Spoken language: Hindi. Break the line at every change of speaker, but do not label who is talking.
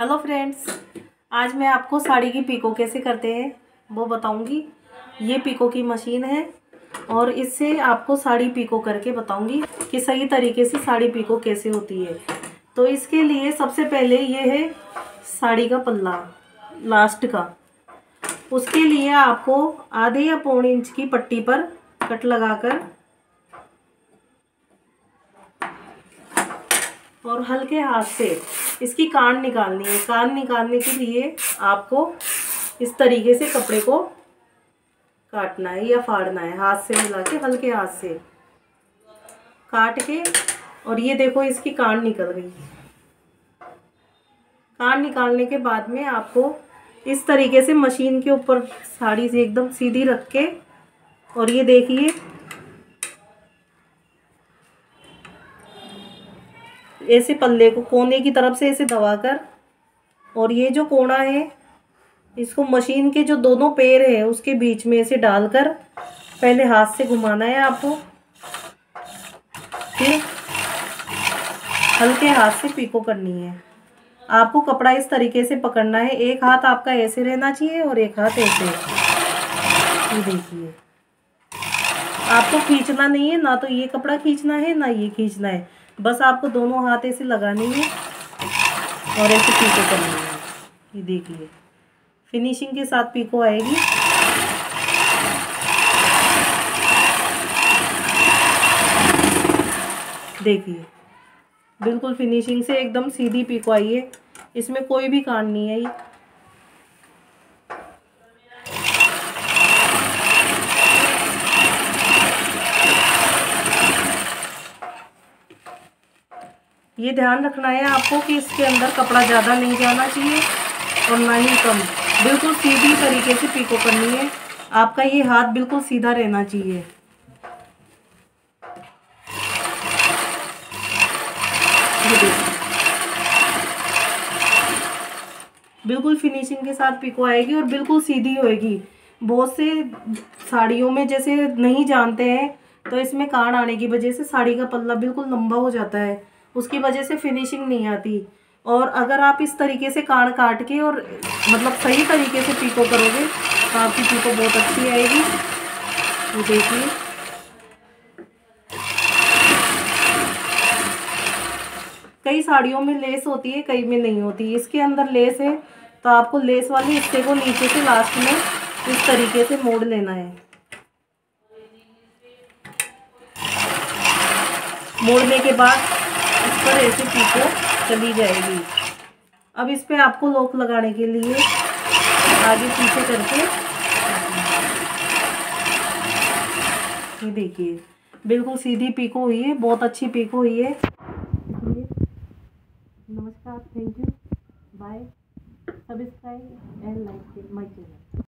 हेलो फ्रेंड्स आज मैं आपको साड़ी की पीको कैसे करते हैं, वो बताऊँगी। ये पीको की मशीन है और इससे आपको साड़ी पीको करके बताऊँगी कि सही तरीके से साड़ी पीको कैसे होती है। तो इसके लिए सबसे पहले ये है साड़ी का पल्ला लास्ट का। उसके लिए आपको आधे या पौन इंच की पट्टी पर कट लगाकर और हल्के हाथ से इसकी कान निकालनी है। कान निकालने के लिए आपको इस तरीके से कपड़े को काटना है या फाड़ना है, हाथ से मिला के, हल्के हाथ से। काट के और ये देखो इसकी कान निकल गई। कान निकालने के बाद में आपको इस तरीके से मशीन के ऊपर साड़ी से एकदम सीधी रख के और ये देखिए ऐसे पल्ले को कोने की तरफ़ से ऐसे दबाकर, और ये जो कोना है, इसको मशीन के जो दोनों पैर हैं, उसके बीच में ऐसे डालकर पहले हाथ से घुमाना है आपको। फिर हल्के हाथ से पीको करनी है। आपको कपड़ा इस तरीके से पकड़ना है। एक हाथ आपका ऐसे रहना चाहिए और एक हाथ ऐसे ये देखिए। आपको खींचना नहीं है, ना तो ये कपड़ा खींचना है, ना ये खींचना है। बस आपको दोनों हाथ ऐसे लगाने हैं और ऐसे पीको करनी है। ये देखिए फिनिशिंग के साथ पीको आएगी। देखिए, बिल्कुल फिनिशिंग से एकदम सीधी पीको आई है। इसमें कोई भी कान नहीं आई ये ध्यान रखना है आपको कि इसके अंदर कपड़ा ज़्यादा नहीं जाना चाहिए और ना ही कम। बिल्कुल सीधी तरीके से पीको करनी है। आपका ये हाथ बिल्कुल सीधा रहना चाहिए। बिल्कुल फिनिशिंग के साथ पिको आएगी और बिल्कुल सीधी होएगी। बहुत से साड़ियों में जैसे नहीं जानते हैं तो इसमें कान आने की वजह से साड़ी का पल्ला बिल्कुल लंबा हो जाता है। उसकी वजह से फिनिशिंग नहीं आती। और अगर आप इस तरीके से कान काट के और मतलब सही तरीके से पीको करोगे तो आपकी पीको बहुत अच्छी आएगी। वो देखिए। कई साड़ियों में लेस होती है, कई में नहीं होती। इसके अंदर लेस है तो आपको लेस वाले हिस्से को नीचे से लास्ट में इस तरीके से मोड़ लेना है। मोड़ने के बाद इस पर ऐसे पीको चली जाएगी। अब इस पर आपको लॉक लगाने के लिए आगे पीछे करके ये देखिए, बिल्कुल सीधी पीको हुई है, बहुत अच्छी पीको हुई है। नमस्कार thank you bye subscribe and like my channel